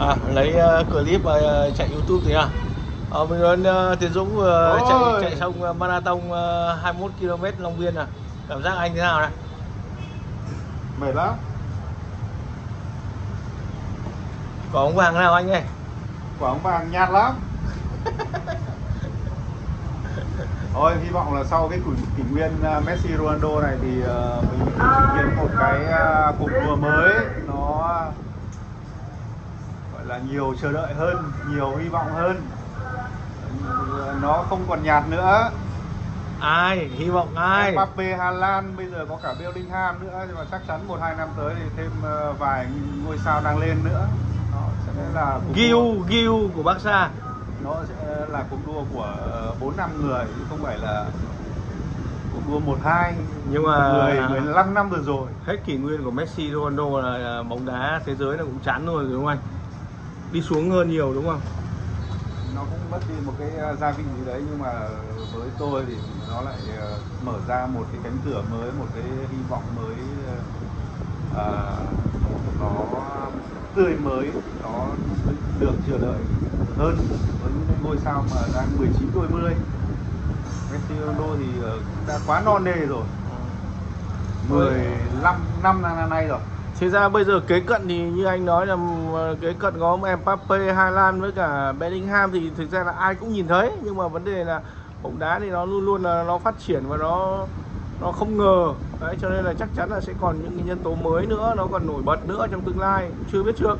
À lấy uh, clip uh, chạy youtube thì à ờ, mình ơn uh, Tiến Dũng vừa Ôi. chạy chạy xong uh, marathon uh, 21 km Long Biên à cảm giác anh thế nào này mệt lắm. có ống vàng nào anh ơi Quả ống vàng nhạt lắm. Thôi hy vọng là sau cái kỷ, kỷ nguyên uh, Messi Ronaldo này thì uh, mình sẽ chứng kiến một cái uh, cuộc đua mới nó là nhiều chờ đợi hơn, nhiều hy vọng hơn. Nó không còn nhạt nữa. ai? Hy vọng ai? Mbappe, Hà Lan bây giờ có cả Bellingham nữa nhưng mà chắc chắn một hai năm tới thì thêm uh, vài ngôi sao đang lên nữa. Nó sẽ là đua- Gil của Barca. Nó sẽ là cuộc đua của bốn năm người chứ không phải là cuộc đua một hai. Nhưng mà- người 15 năm vừa rồi. Hết kỷ nguyên của Messi Ronaldo là, là bóng đá thế giới là cũng chán rồi đúng không anh đi xuống hơn nhiều đúng không? Nó cũng mất đi một cái uh, gia vị gì đấy nhưng mà với tôi thì nó lại uh, mở ra một cái cánh cửa mới một cái hy vọng mới à, nó tươi mới nó được chờ đợi hơn với những ngôi sao mà đang 19 đôi mươi. Messi Ronaldo thì đã quá non nê rồi. 15 năm năm nay rồi Thực ra bây giờ kế cận thì như anh nói là kế cận có Mbappe, Hà Lan với cả Bellingham thì thực ra là ai cũng nhìn thấy. Nhưng mà vấn đề là bóng đá thì nó luôn luôn là nó phát triển và nó nó không ngờ. Đấy cho nên là chắc chắn là sẽ còn những cái nhân tố mới nữa nó còn nổi bật nữa trong tương lai. Chưa biết trước.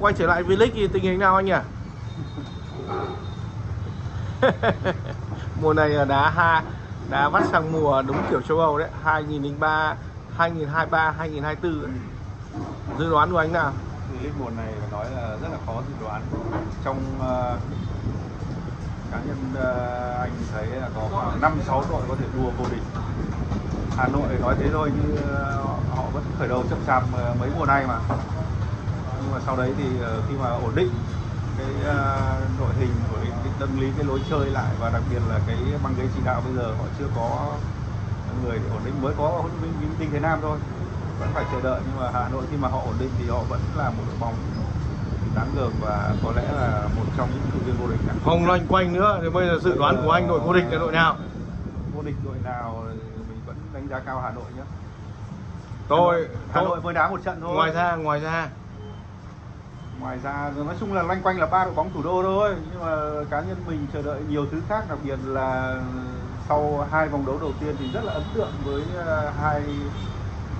Quay trở lại V-League thì tình hình nào anh nhỉ? Mùa này là đá ha đá vắt sang mùa đúng kiểu châu Âu đấy 2003 2023 2024 ấy. dự đoán của anh nào? Thì league mùa này phải nói là rất là khó dự đoán. Trong uh, cá nhân uh, anh thấy là có khoảng năm sáu đội có thể đua vô địch. Hà Nội nói thế thôi như uh, ờ, họ vẫn khởi đầu chậm chạp uh, mấy mùa nay mà. Nhưng mà sau đấy thì uh, khi mà ổn định cái uh, đội hình của cái, cái tâm lý cái lối chơi lại và đặc biệt là cái băng ghế chỉ đạo bây giờ họ chưa có người ổn định mới có huấn luyện viên Tinh Thế Nam thôi. Vẫn phải chờ đợi nhưng mà Hà Nội khi mà họ ổn định thì họ vẫn là một đội bóng đáng gờm và có lẽ là một trong những cựu viên vô địch không loanh quanh nữa thì bây giờ dự đoán của anh đội vô địch là đội nào? Vô địch đội nào mình vẫn đánh giá cao Hà Nội nhé. Tôi Hà Nội mới đá một trận thôi. ngoài ra ngoài ra. Ngoài ra nói chung là loanh quanh là ba đội bóng thủ đô thôi nhưng mà cá nhân mình chờ đợi nhiều thứ khác đặc biệt là sau hai vòng đấu đầu tiên thì rất là ấn tượng với ờ, hai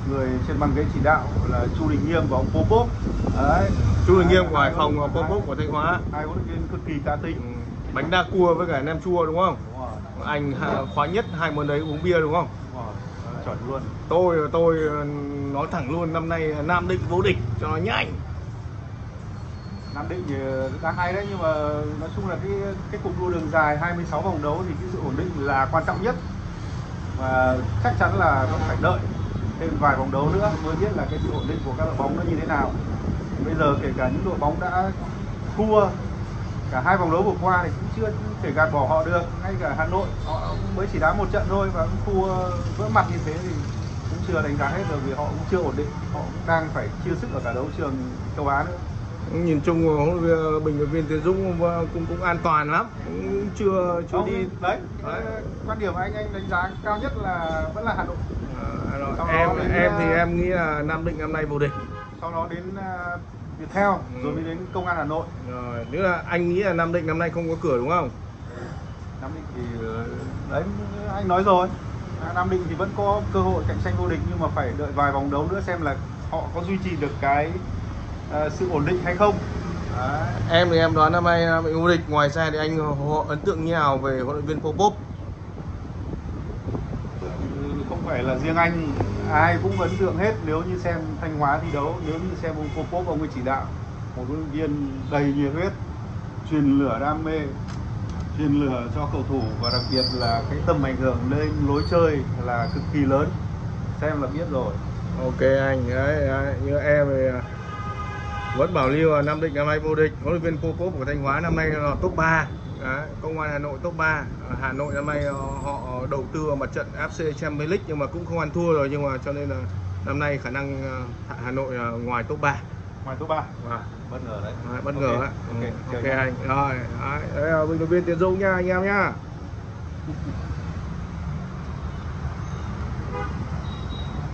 người trên băng ghế chỉ đạo là Chu Đình Nghiêm và ông Popov đấy Chu Đình Nghiêm của Hải Phòng và Popov của Thanh Hóa. Hai huấn luyện viên cực kỳ cá Ừ, tính bánh đa cua với cả nem chua đúng không? Đúng rồi, anh ha- khóa nhất hai món đấy uống bia đúng không? Đúng chuẩn luôn. Tôi tôi ờ, nói thẳng luôn năm nay Nam Định vô địch cho nó nhanh Nam Định thì ờ, đang hay đấy, nhưng mà nói chung là cái cái cuộc đua đường dài 26 vòng đấu thì cái sự ổn định là quan trọng nhất. Và chắc chắn là nó phải đợi thêm vài vòng đấu nữa mới biết là cái sự ổn định của các đội bóng nó như thế nào. Bây giờ kể cả những đội bóng đã thua, cả hai vòng đấu vừa qua thì cũng chưa thể gạt bỏ họ được. Ngay cả Hà Nội, họ cũng mới chỉ đá một trận thôi và cũng thua, vỡ mặt như thế thì cũng chưa đánh giá hết được vì họ cũng chưa ổn định. Họ cũng đang phải chia sức ở cả đấu trường châu Á nữa nhìn chung huấn luyện bình luận viên Tiến Dũng cũng cũng, an toàn lắm. Cũng chưa chưa Không, đi. đấy, đấy quan điểm anh anh đánh giá cao nhất là vẫn là Hà Nội. Ờ, rồi, Sau em đến, em thì ờ, em nghĩ là Nam Định năm nay vô địch. sau đó đến uh, Viettel rồi mới đến Công an Hà Nội. Rồi nếu là anh nghĩ là Nam Định năm nay không có cửa đúng không? Nam Định thì ờ, đấy anh nói rồi. À, Nam Định thì vẫn có cơ hội cạnh tranh vô địch nhưng mà phải đợi vài vòng đấu nữa xem là họ có duy trì được cái ờ, sự ổn định hay không? Đấy. em thì em đoán năm nay Nam Định vô địch. Ngoài ra thì anh họ ấn tượng như nào về huấn luyện viên Popov? Ừ, không phải là riêng anh. Ai cũng ấn tượng hết nếu như xem Thanh Hóa thi đấu nếu như xem ông Popov ông ấy chỉ đạo một huấn luyện viên đầy nhiệt huyết truyền lửa đam mê truyền lửa cho cầu thủ và đặc biệt là cái tầm ảnh hưởng lên lối chơi là cực kỳ lớn. Xem là biết rồi. Ok anh đấy, đấy như em thì à, vẫn bảo lưu là Nam Định năm nay vô địch. Huấn luyện viên Popov của Thanh Hóa năm nay là top 3 Đấy, công an Hà Nội top 3 Ở Hà Nội năm nay ờ, họ đầu tư vào mặt trận FC Champions League nhưng mà cũng không ăn thua rồi nhưng mà cho nên là năm nay khả năng ờ, Hà Nội ngoài top 3 ngoài top 3 Vâng. bất ngờ đấy. Đấy, bất Ok, ngờ á ok, Ừ, chơi ok nhá. anh. Rồi đấy, đấy là bình luận viên Tiến Dũng nha anh em nhá